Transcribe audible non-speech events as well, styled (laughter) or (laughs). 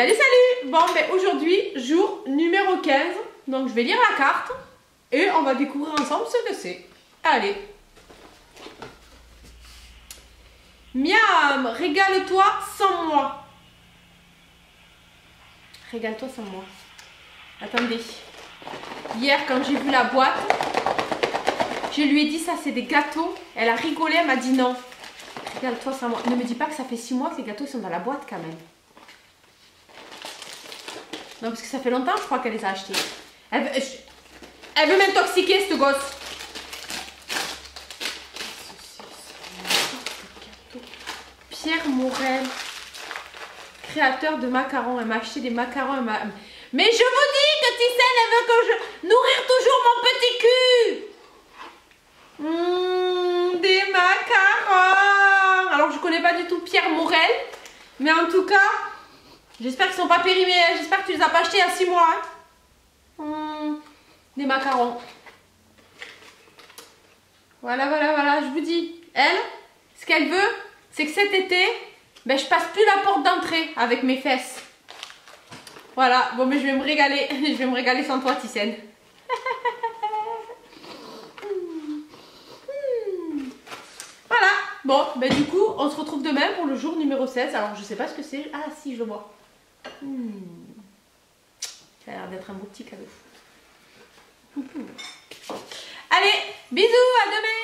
Salut, salut Bon, ben aujourd'hui, jour numéro 15. Donc, je vais lire la carte et on va découvrir ensemble ce que c'est. Allez Miam Régale-toi sans moi. Régale-toi sans moi. Attendez. Hier, quand j'ai vu la boîte, je lui ai dit ça, c'est des gâteaux. Elle a rigolé, elle m'a dit non. Régale-toi sans moi. Ne me dis pas que ça fait 6 mois que ces gâteaux sont dans la boîte quand même. Non, parce que ça fait longtemps, je crois, qu'elle les a achetés. Elle veut, m'intoxiquer, cette gosse. Pierre Morel, créateur de macarons. Elle m'a acheté des macarons. Mais je vous dis que Tissel, elle veut que je nourrir toujours mon petit cul. Mmh, des macarons. Alors, je connais pas du tout Pierre Morel. Mais en tout cas, j'espère qu'ils sont pas périmés. hein. J'espère que tu les as pas achetés a 6 mois. hein. Mmh, des macarons. Voilà, voilà, voilà. Je vous dis, elle, ce qu'elle veut, c'est que cet été, ben, je passe plus la porte d'entrée avec mes fesses. Voilà, bon, mais je vais me régaler. (laughs) Je vais me régaler sans toi, Tissène. (laughs) Voilà, bon, ben du coup, on se retrouve demain pour le jour numéro 16. Alors, je sais pas ce que c'est. Ah, si, je le vois. Ça a l'air d'être un beau petit cadeau. Allez, bisous, à demain